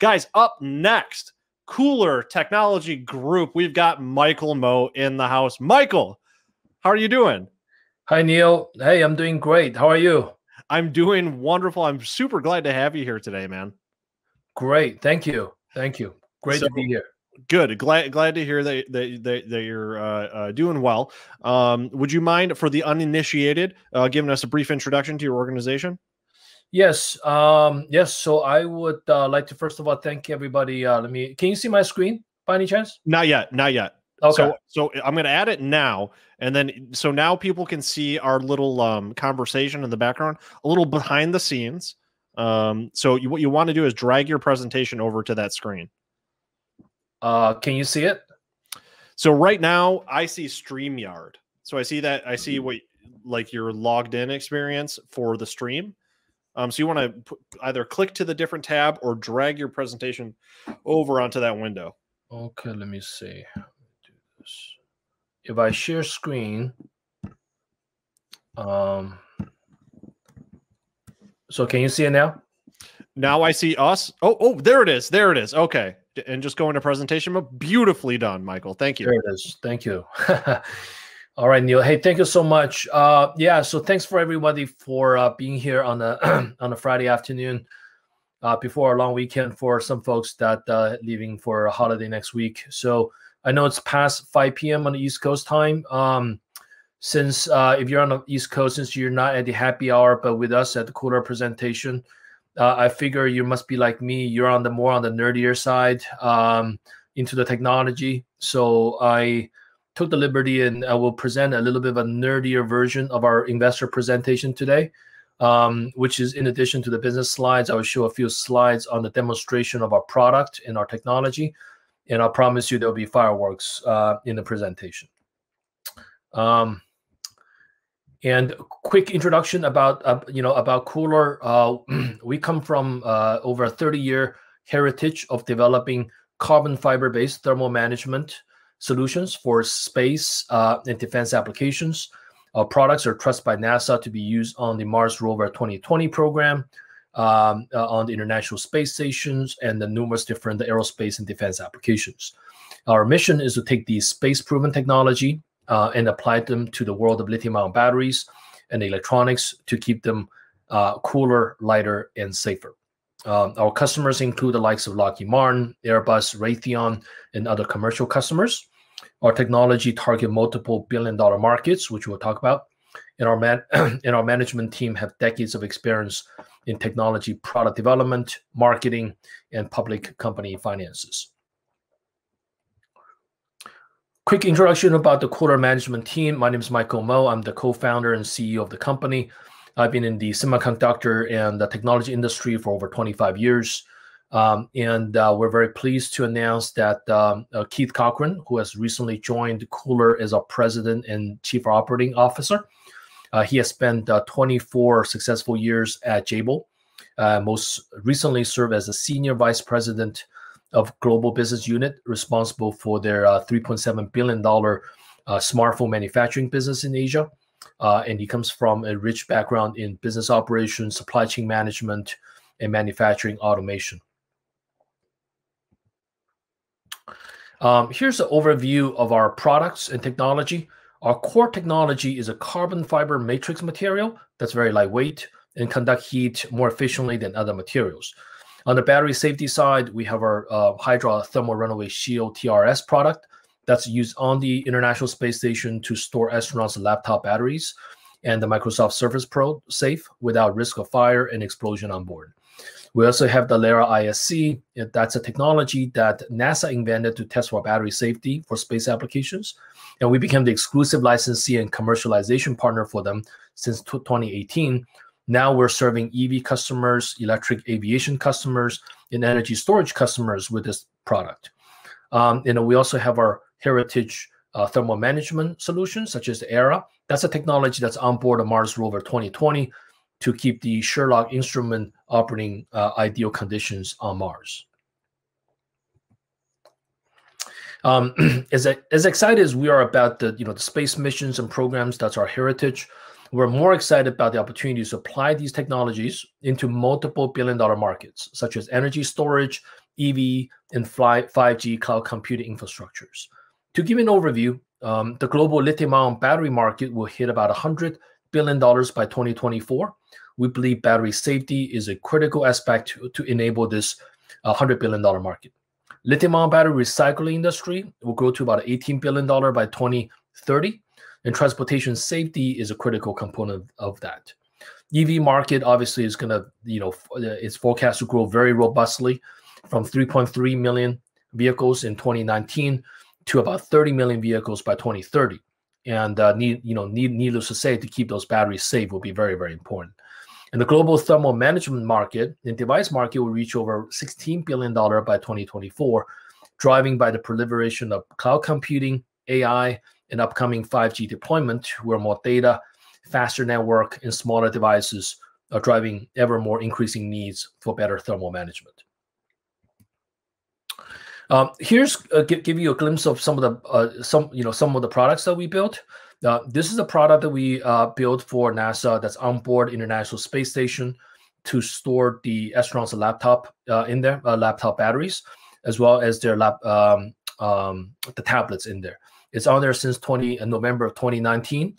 Guys, up next, KULR Technology Group. We've got Michael Mo in the house. Michael, how are you doing? Hi, Neil. Hey, I'm doing great. How are you? I'm doing wonderful. I'm super glad to have you here today, man. Great. Thank you. Thank you. Great so, to be here. Good. Glad glad to hear that that that, that you're uh, uh, doing well. Um, would you mind for the uninitiated uh, giving us a brief introduction to your organization? Yes. Um, yes. So I would uh, like to first of all thank everybody. Uh, let me. Can you see my screen by any chance? Not yet. Not yet. Okay. So, so I'm going to add it now, and then so now people can see our little um, conversation in the background, a little behind the scenes. Um, so you, what you want to do is drag your presentation over to that screen. Uh, can you see it? So right now I see StreamYard. So I see that I see what like your logged in experience for the stream. Um, so you want to either click to the different tab or drag your presentation over onto that window. Okay, let me see. Do this. If I share screen, um, so can you see it now? Now I see us. Oh, oh, there it is. There it is. Okay and just go into presentation mode. Beautifully done, Michael. Thank you. There it is. Thank you. All right, Neil. Hey, thank you so much. Uh, yeah, so thanks for everybody for uh, being here on a on a Friday afternoon uh, before a long weekend for some folks that uh, leaving for a holiday next week. So I know it's past 5 p.m. on the East Coast time. Um, since uh, if you're on the East Coast, since you're not at the happy hour, but with us at the KULR presentation, uh, I figure you must be like me. You're on the more on the nerdier side um, into the technology. So I took the liberty and I will present a little bit of a nerdier version of our investor presentation today, um, which is in addition to the business slides. I will show a few slides on the demonstration of our product and our technology. And I promise you there'll be fireworks uh, in the presentation. Um, and quick introduction about uh, you know about KULR. Uh, we come from uh, over a 30 year heritage of developing carbon fiber based thermal management solutions for space uh, and defense applications. Our products are trusted by NASA to be used on the Mars Rover 2020 program, um, uh, on the International Space Stations, and the numerous different aerospace and defense applications. Our mission is to take the space proven technology uh, and apply them to the world of lithium ion batteries and electronics to keep them uh, cooler, lighter, and safer. Um, our customers include the likes of Lockheed Martin, Airbus, Raytheon, and other commercial customers. Our technology target multiple billion-dollar markets, which we'll talk about. And our man and our management team have decades of experience in technology product development, marketing, and public company finances. Quick introduction about the KULR management team. My name is Michael Mo. I'm the co-founder and CEO of the company. I've been in the semiconductor and the technology industry for over 25 years. Um, and uh, we're very pleased to announce that um, uh, Keith Cochran, who has recently joined KULR as our president and chief operating officer, uh, he has spent uh, 24 successful years at Jabil. Uh, most recently served as a senior vice president of global business unit responsible for their uh, 3.7 billion dollar smartphone manufacturing business in Asia. And he comes from a rich background in business operations, supply chain management, and manufacturing automation. Um, here's an overview of our products and technology. Our core technology is a carbon fiber matrix material that's very lightweight and conduct heat more efficiently than other materials. On the battery safety side, we have our uh, Hydra Thermal Runaway Shield TRS product that's used on the International Space Station to store astronauts' laptop batteries and the Microsoft Surface Pro safe without risk of fire and explosion on board. We also have the Lyra ISC. That's a technology that NASA invented to test for battery safety for space applications. And we became the exclusive licensee and commercialization partner for them since 2018 now we're serving EV customers, electric aviation customers, and energy storage customers with this product. Um, and we also have our heritage uh, thermal management solutions, such as the ERA. That's a technology that's on board the Mars rover 2020 to keep the SHERLOC instrument operating uh, ideal conditions on Mars. Um, as, as excited as we are about the you know the space missions and programs, that's our heritage. We're more excited about the opportunity to apply these technologies into multiple billion dollar markets, such as energy storage, EV, and 5G cloud computing infrastructures. To give an overview, um, the global lithium-ion battery market will hit about $100 billion dollars by 2024. We believe battery safety is a critical aspect to, to enable this uh, $100 billion market. Lithium-ion battery recycling industry will grow to about $18 billion by 2030, and transportation safety is a critical component of that. EV market obviously is going to, you know, uh, it's forecast to grow very robustly from 3.3 million vehicles in 2019 to about 30 million vehicles by 2030. And uh, need, you know, need, needless to say, to keep those batteries safe will be very, very important. And the global thermal management market and device market will reach over $16 billion by 2024, driving by the proliferation of cloud computing, AI, and upcoming 5G deployment, where more data, faster network, and smaller devices are driving ever more increasing needs for better thermal management. Um, here's uh, give, give you a glimpse of some of the uh, some you know some of the products that we built. Uh, this is a product that we uh, built for NASA that's on board International Space Station to store the astronauts' laptop uh, in there, uh, laptop batteries, as well as their lap um, um, the tablets in there. It's on there since 20 November of 2019,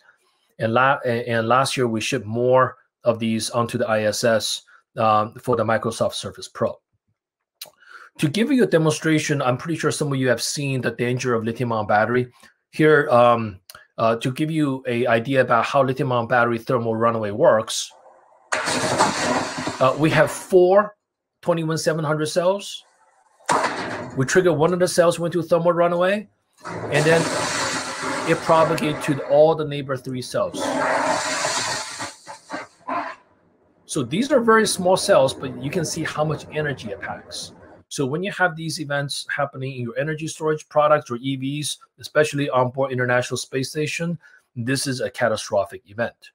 and la- and last year we shipped more of these onto the ISS um, for the Microsoft Surface Pro to give you a demonstration, I'm pretty sure some of you have seen the danger of lithium-ion battery. Here, um, uh, to give you a idea about how lithium-ion battery thermal runaway works, uh, we have four 21700 cells. We trigger one of the cells went to thermal runaway, and then it propagates to all the neighbor three cells. So these are very small cells, but you can see how much energy it packs. So when you have these events happening in your energy storage products or EVs, especially on board International Space Station, this is a catastrophic event.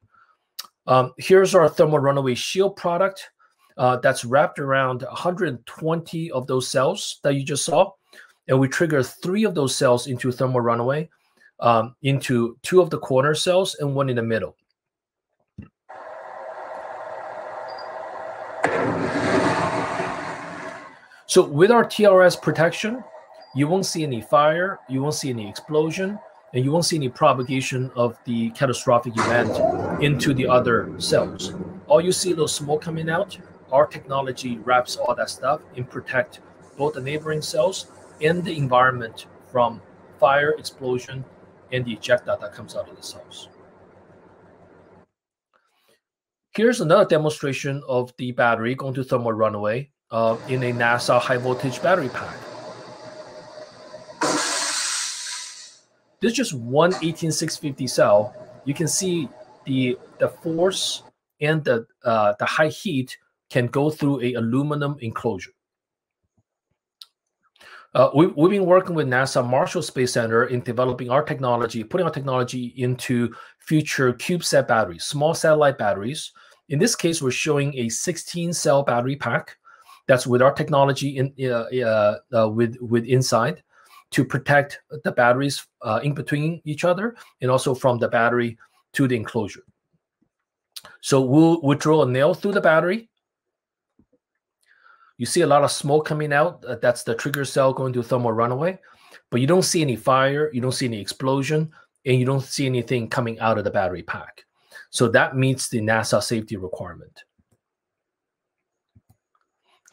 Um, here's our thermal runaway shield product uh, that's wrapped around 120 of those cells that you just saw. And we trigger three of those cells into thermal runaway, um, into two of the corner cells and one in the middle. So with our TRS protection, you won't see any fire, you won't see any explosion, and you won't see any propagation of the catastrophic event into the other cells. All you see is those smoke coming out, our technology wraps all that stuff and protect both the neighboring cells and the environment from fire, explosion, and the ejecta that comes out of the cells. Here's another demonstration of the battery going to thermal runaway uh, in a NASA high voltage battery pack. This is just one 18650 cell. You can see the the force and the uh, the high heat can go through a aluminum enclosure. Uh, we, we've been working with NASA Marshall Space Center in developing our technology, putting our technology into future CubeSat batteries, small satellite batteries. In this case, we're showing a 16 cell battery pack that's with our technology in uh, uh, uh, with with inside to protect the batteries uh, in between each other and also from the battery to the enclosure. So we'll, we'll drill a nail through the battery. You see a lot of smoke coming out. Uh, that's the trigger cell going to thermal runaway. But you don't see any fire, you don't see any explosion, and you don't see anything coming out of the battery pack. So that meets the NASA safety requirement.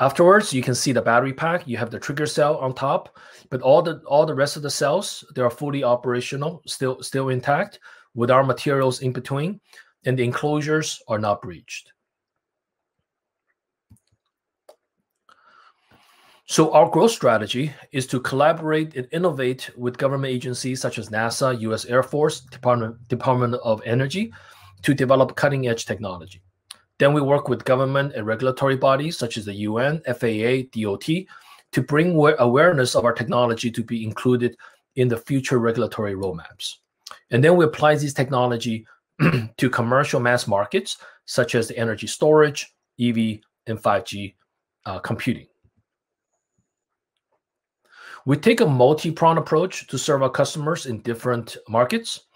Afterwards, you can see the battery pack. You have the trigger cell on top, but all the all the rest of the cells they are fully operational, still still intact, with our materials in between, and the enclosures are not breached. So our growth strategy is to collaborate and innovate with government agencies such as NASA, U.S. Air Force, Department Department of Energy, to develop cutting edge technology. Then we work with government and regulatory bodies such as the UN, FAA, DOT to bring awareness of our technology to be included in the future regulatory roadmaps. And then we apply this technology to commercial mass markets such as the energy storage, EV, and 5G uh, computing. We take a multi-pronged approach to serve our customers in different markets.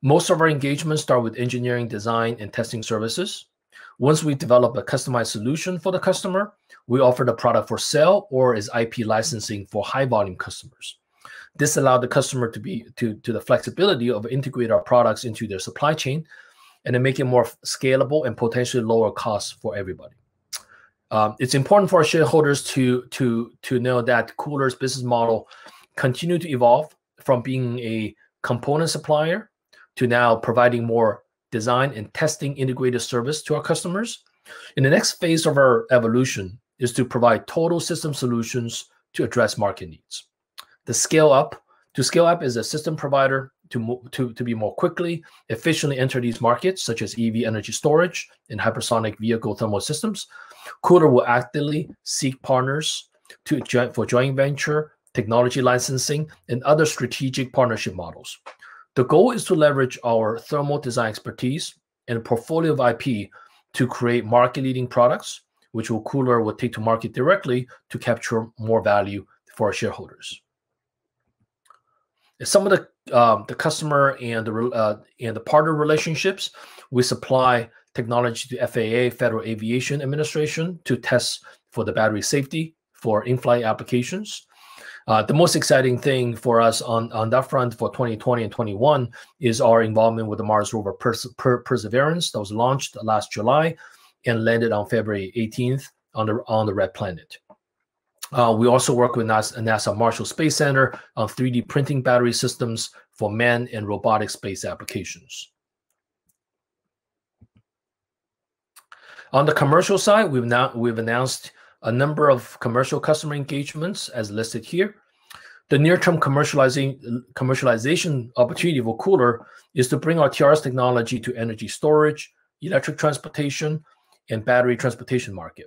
Most of our engagements start with engineering, design, and testing services. Once we develop a customized solution for the customer, we offer the product for sale or as IP licensing for high volume customers. This allowed the customer to be to, to the flexibility of integrate our products into their supply chain and then make it more scalable and potentially lower costs for everybody. Um, it's important for our shareholders to to to know that KULR's business model continue to evolve from being a component supplier to now providing more design and testing integrated service to our customers. In the next phase of our evolution is to provide total system solutions to address market needs. The scale up to scale up is a system provider to, to, to be more quickly, efficiently enter these markets, such as EV energy storage and hypersonic vehicle thermal systems. KULR will actively seek partners to for joint venture, technology licensing, and other strategic partnership models. The goal is to leverage our thermal design expertise and portfolio of IP to create market-leading products, which will KULR will take to market directly to capture more value for our shareholders some of the um, the customer and the uh, and the partner relationships, we supply technology to FAA, Federal Aviation Administration, to test for the battery safety for in-flight applications. Uh, the most exciting thing for us on, on that front for 2020 and 21 is our involvement with the Mars rover per Perseverance that was launched last July and landed on February 18th on the on the red planet. Uh, we also work with NASA, NASA, Marshall Space Center on 3D printing battery systems for manned and robotic space applications. On the commercial side, we've now we've announced a number of commercial customer engagements as listed here. The near-term commercializing commercialization opportunity for KULR is to bring our TRS technology to energy storage, electric transportation, and battery transportation market.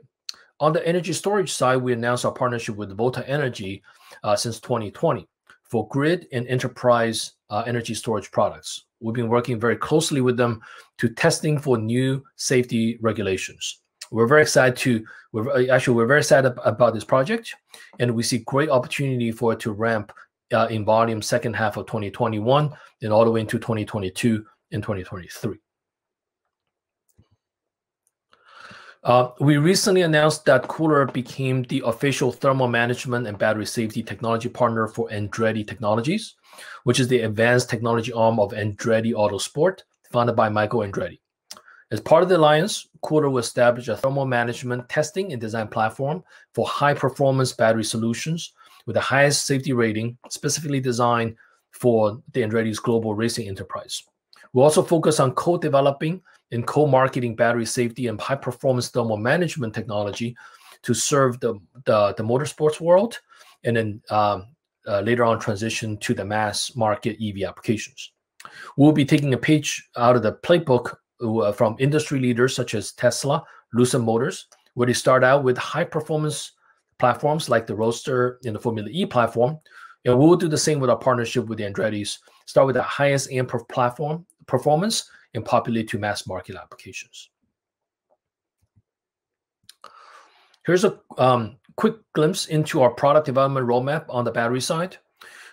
On the energy storage side, we announced our partnership with Volta Energy uh, since 2020 for grid and enterprise uh, energy storage products. We've been working very closely with them to testing for new safety regulations. We're very excited to, we're actually, we're very excited about this project and we see great opportunity for it to ramp uh, in volume second half of 2021 and all the way into 2022 and 2023. Uh, we recently announced that KULR became the official thermal management and battery safety technology partner for Andretti Technologies, which is the advanced technology arm of Andretti Autosport, founded by Michael Andretti. As part of the alliance, KULR will establish a thermal management testing and design platform for high performance battery solutions with the highest safety rating, specifically designed for the Andretti's global racing enterprise. We'll also focus on co developing and co-marketing battery safety and high-performance thermal management technology to serve the, the, the motorsports world, and then um, uh, later on transition to the mass market EV applications. We'll be taking a page out of the playbook from industry leaders such as Tesla, Lucid Motors, where they start out with high-performance platforms like the Roadster and the Formula E platform, and we'll do the same with our partnership with the Andretti's. Start with the highest amp platform performance and populate to mass market applications. Here's a um, quick glimpse into our product development roadmap on the battery side.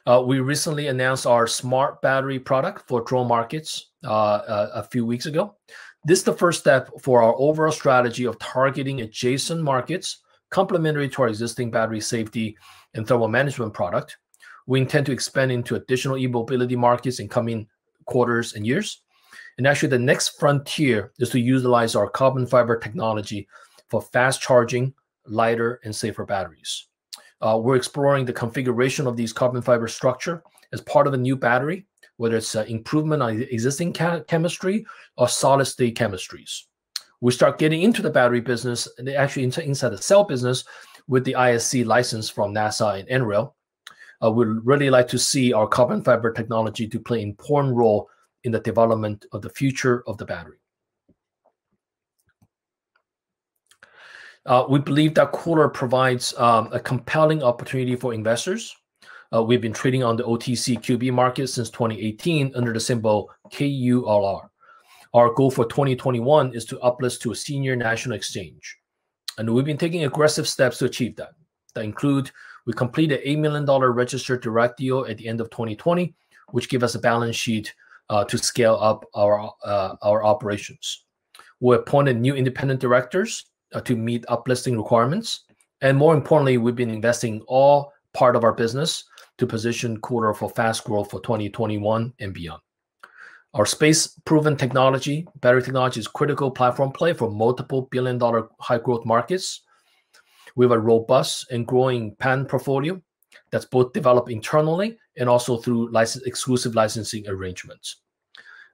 Uh, we recently announced our smart battery product for drone markets uh, a, few weeks ago. This is the first step for our overall strategy of targeting adjacent markets complementary to our existing battery safety and thermal management product. We intend to expand into additional e-mobility markets in coming quarters and years. And actually, the next frontier is to utilize our carbon fiber technology for fast charging, lighter, and safer batteries. Uh, we're exploring the configuration of these carbon fiber structure as part of a new battery, whether it's uh, improvement on existing chemistry or solid state chemistries. We start getting into the battery business, and actually inside the cell business with the ISC license from NASA and NREL. Uh, we'd really like to see our carbon fiber technology to play an important role in the development of the future of the battery. Uh, we believe that KULR provides um, a compelling opportunity for investors. Uh, we've been trading on the OTC QB market since 2018 under the symbol KULR. Our goal for 2021 is to uplist to a senior national exchange. And we've been taking aggressive steps to achieve that. That include we completed $8 million registered direct deal at the end of 2020, which gave us a balance sheet uh, to scale up our uh, our operations. We appointed new independent directors uh, to meet uplisting requirements. And more importantly, we've been investing all part of our business to position KULR for fast growth for 2021 and beyond. Our space proven technology, battery technology is critical platform play for multiple billion dollar high growth markets. We have a robust and growing patent portfolio that's both developed internally and also through license, exclusive licensing arrangements.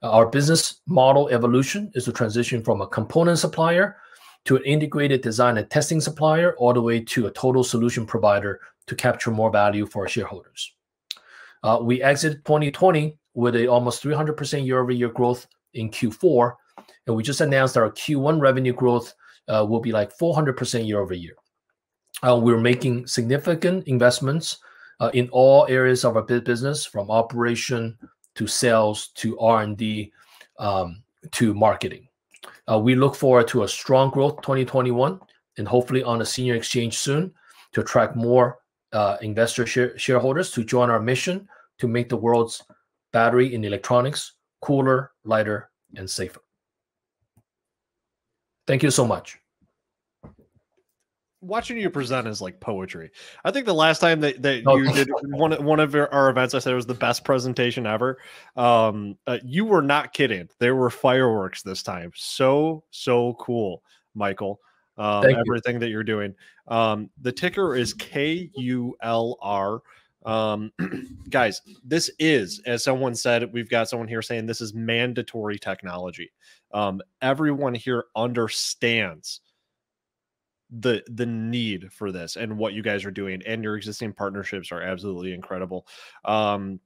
Our business model evolution is to transition from a component supplier to an integrated design and testing supplier, all the way to a total solution provider to capture more value for our shareholders. Uh, we exited 2020 with a almost 300% year-over-year growth in Q4, and we just announced our Q1 revenue growth uh, will be like 400% year-over-year. Uh, we're making significant investments uh, in all areas of our business, from operation to sales to R&D um, to marketing. Uh, we look forward to a strong growth 2021 and hopefully on a senior exchange soon to attract more uh, investor share shareholders to join our mission to make the world's battery in electronics cooler, lighter, and safer. Thank you so much watching you present is like poetry. I think the last time that, that oh, you did one one of our events, I said it was the best presentation ever. Um, uh, you were not kidding. There were fireworks this time. So so cool, Michael. Um, everything you. that you're doing. Um, the ticker is K U L R. Um, guys, this is, as someone said, we've got someone here saying this is mandatory technology. Um, everyone here understands the the need for this and what you guys are doing and your existing partnerships are absolutely incredible. Um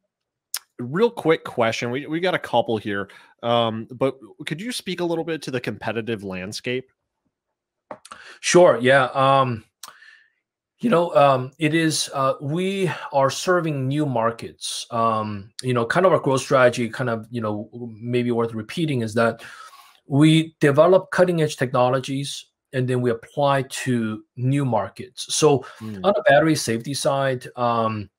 real quick question we, we got a couple here um but could you speak a little bit to the competitive landscape? Sure yeah um you know um it is uh we are serving new markets um you know kind of our growth strategy kind of you know maybe worth repeating is that we develop cutting edge technologies and then we apply to new markets. So mm. on the battery safety side, um,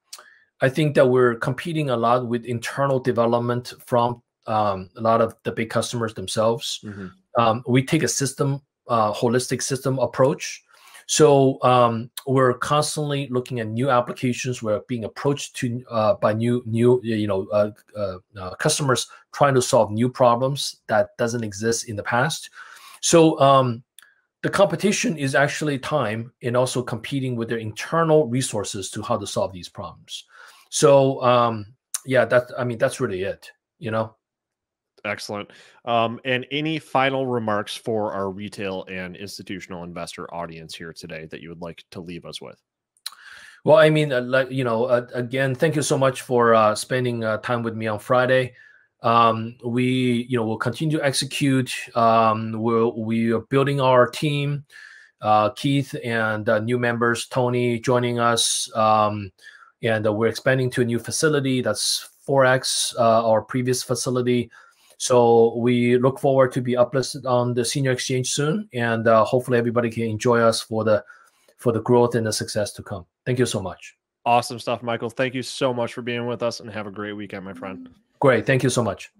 I think that we're competing a lot with internal development from um, a lot of the big customers themselves. Mm-hmm. Um, we take a system, uh, holistic system approach. So um, we're constantly looking at new applications. We're being approached to uh, by new new you know uh, uh, uh customers trying to solve new problems that doesn't exist in the past. So um, the competition is actually time and also competing with their internal resources to how to solve these problems. So um, yeah, that I mean that's really it. You know. Excellent. Um, and any final remarks for our retail and institutional investor audience here today that you would like to leave us with? Well, I mean, uh, like you know, uh, again, thank you so much for uh, spending uh, time with me on Friday. Um, we, you know, will continue to execute. Um, we're, we are building our team. Uh, Keith and uh, new members, Tony, joining us. Um, and uh, we're expanding to a new facility that's 4x uh, our previous facility. So we look forward to be uplisted on the senior exchange soon, and uh, hopefully everybody can enjoy us for the for the growth and the success to come. Thank you so much. Awesome stuff, Michael. Thank you so much for being with us, and have a great weekend, my friend. Great. Thank you so much.